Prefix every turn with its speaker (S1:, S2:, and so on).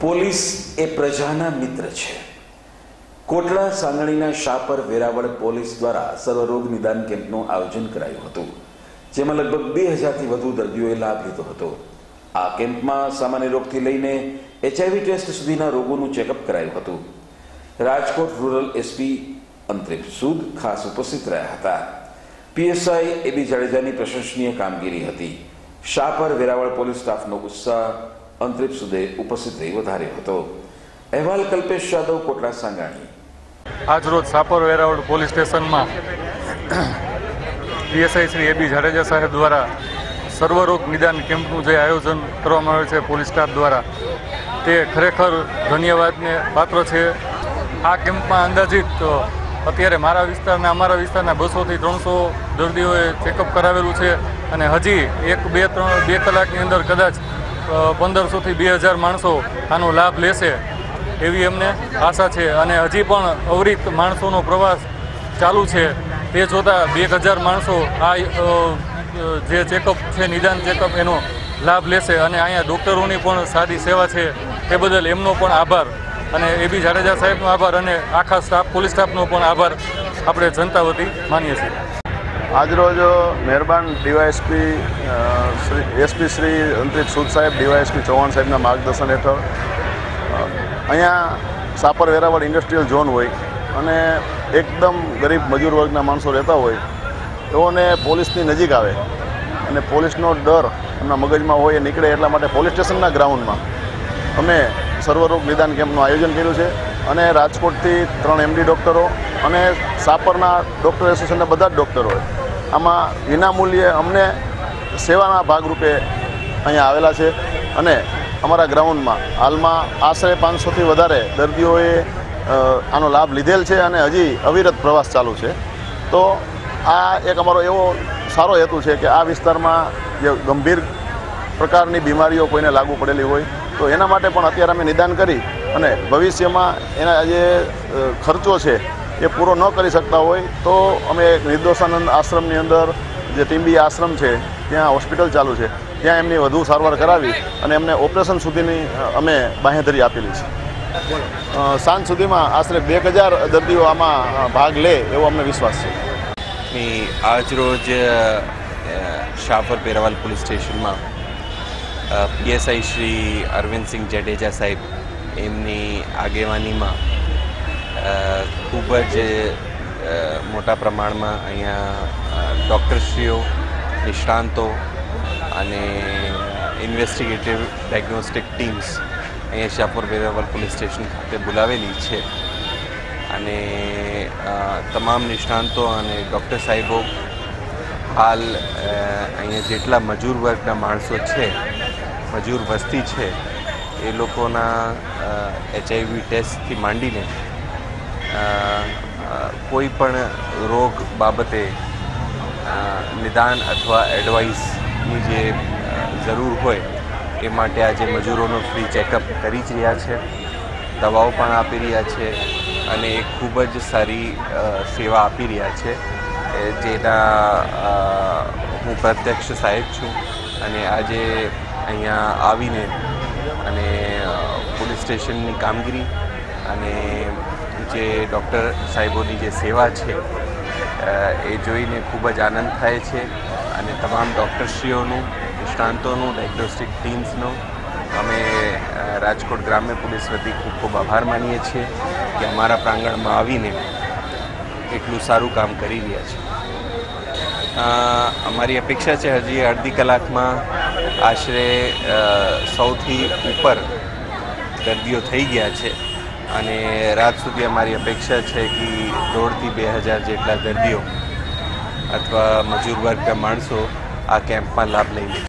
S1: Police એ પ્રજાના મિત્ર છે. કોટડા સાંગણીના શાપર વેરાવળ પોલીસ દ્વારા સર્વરોગ નિદાન કેમ્પનું આયોજન કરાયું હતું, જેમાં લગભગ બે હજારથી વધુ દર્દીઓએ લાભ લીધો હતો. આ કેમ્પમાં સામાન્ય રોગથી લઈને એચઆઈવી ટેસ્ટ સુધીના રોગોનું ચેકઅપ કરાયું હતું. રાજકોટ રૂરલ એસપી અંતરિમ સુદ ખાસ ઉપસ્થિત રહ્યા હતા. પીએસઆઈ એબી જાડેજાની પ્રશંસનીય કામગીરી હતી. શાપર વેરાવળ પોલીસ સ્ટાફનો ઉત્સાહ અંતરિમ સુદે ઉપસ્થિત રહી વધાર્યો હતો. અહેવાલ કલ્પેશ યાદવ, કોટડા, સાંગાણી.
S2: આજરોજ સાપર વેરાવળ પોલીસ સ્ટેશનમાં પીએસઆઈ શ્રી એબી જાડેજા સાહેબ દ્વારા સર્વરોગ નિદાન કેમ્પનું જે આયોજન કરવામાં આવે છે પોલીસ સ્ટાફ દ્વારા, તે ખરેખર ધન્યવાદને પાત્ર છે. આ કેમ્પમાં અંદાજિત અત્યારે મારા વિસ્તારના, અમારા વિસ્તારના બસોથી ત્રણસો દર્દીઓએ ચેકઅપ કરાવેલું છે અને હજી એક બે, ત્રણ, બે કલાકની અંદર કદાચ પંદરસોથી બે હજાર માણસો આનો લાભ લેશે એવી એમને આશા છે. અને હજી પણ અવરિત માણસોનો પ્રવાસ ચાલુ છે. તે જોતાં બે હજાર માણસો આ જે ચેકઅપ છે, નિદાન ચેકઅપ એનો લાભ લેશે. અને અહીંયા ડૉક્ટરોની પણ સારી સેવા છે. તે બદલ એમનો પણ આભાર. અને એ જાડેજા સાહેબનો આભાર અને આખા સ્ટાફ, પોલીસ સ્ટાફનો પણ આભાર આપણે જનતા વતી માનીએ છીએ.
S3: આજરોજ મહેરબાન DYSP Shri, SP Shri Antarit Sood saheb, DYSP Chauhan સાહેબના માર્ગદર્શન હેઠળ. અહીંયા સાપર વેરાવળ ઇન્ડસ્ટ્રીયલ ઝોન હોય અને એકદમ ગરીબ મજૂર વર્ગના માણસો રહેતા હોય, તેઓને પોલીસની નજીક આવે અને પોલીસનો ડર એમના મગજમાં હોય એ નીકળે એટલા માટે પોલીસ સ્ટેશનના ગ્રાઉન્ડમાં અમે સર્વરોગ નિદાન કેમ્પનું આયોજન કર્યું છે અને રાજકોટથી ત્રણ એમડી ડૉક્ટરો અને સાપરના ડૉક્ટર એસોસિએશનના બધા જ ડૉક્ટરો આમાં વિનામૂલ્યે અમને સેવાના ભાગરૂપે અહીંયા આવેલા છે અને અમારા ગ્રાઉન્ડમાં હાલમાં આશરે પાંચસોથી વધારે દર્દીઓએ આનો લાભ લીધેલ છે અને હજી અવિરત પ્રવાસ ચાલુ છે. તો આ એક અમારો એવો સારો હેતુ છે કે આ વિસ્તારમાં જે ગંભીર પ્રકારની બીમારીઓ કોઈને લાગુ પડેલી હોય, તો એના માટે પણ અત્યારે અમે નિદાન કરી અને ભવિષ્યમાં એના જે ખર્ચો છે એ પૂરો ન કરી શકતા હોય, તો અમે નિર્દોષાનંદ આશ્રમની અંદર જે ટીમ્બી આશ્રમ છે, ત્યાં હોસ્પિટલ ચાલુ છે. ત્યાં એમની વધુ સારવાર કરાવી અને એમને ઓપરેશન સુધીની અમે બાંહેધરી આપેલી છે. સાંજ સુધીમાં આશરે બે હજાર દર્દીઓ આમાં ભાગ લે એવો અમને વિશ્વાસ છે.
S4: આજરોજ શાફર પેરાવાલ પોલીસ સ્ટેશનમાં પીએસઆઈ શ્રી અરવિંદસિંહ જાડેજા સાહેબ એમની આગેવાનીમાં ખૂબ જ મોટા પ્રમાણમાં અહીંયા ડૉક્ટરશ્રીઓ, નિષ્ણાંતો અને ઇન્વેસ્ટિગેટિવ ડાયગ્નોસ્ટિક ટીમ્સ અહીંયા શાહપુર વેરાવલ પોલીસ સ્ટેશન ખાતે બોલાવેલી છે. અને તમામ નિષ્ણાંતો અને ડૉક્ટર સાહેબો હાલ અહીંયા જેટલા મજૂર વર્ગના માણસો છે, મજૂર વસ્તી છે, એ લોકોના એચઆઈવી ટેસ્ટથી માંડીને કોઈ પણ રોગ બાબતે નિદાન અથવા એડવાઇસની જે જરૂર હોય, એ માટે આજે મજૂરોનો ફ્રી ચેકઅપ કરી જ રહ્યા છે. દવાઓ પણ આપી રહ્યા છે અને એ ખૂબ જ સારી સેવા આપી રહ્યા છે. જેના હું પ્રત્યક્ષ સાહેબ છું અને આજે અહીંયા આવીને અને પોલીસ સ્ટેશનની કામગીરી અને જે ડૉક્ટર સાહેબોની જે સેવા છે એ જોઈને ખૂબ જ આનંદ થાય છે અને તમામ ડૉક્ટરશ્રીઓનું નિષ્ણાંતોનું ડાયગ્નોસ્ટિક ટીમ્સનું અમે રાજકોટ ગ્રામ્ય પોલીસ વતી ખૂબ ખૂબ આભાર માનીએ છીએ કે અમારા પ્રાંગણમાં આવીને એટલું સારું કામ કરી રહ્યા છે. અમારી અપેક્ષા છે હજી અડધી કલાકમાં આશરે સૌથી ઉપર દર્દીઓ થઈ ગયા છે. અને રાત સુધી અમારી અપેક્ષા છે કે દોઢથી બે હજાર જેટલા દર્દીઓ અથવા મજૂર વર્ગના માણસો આ કેમ્પમાં લાભ લઈ લે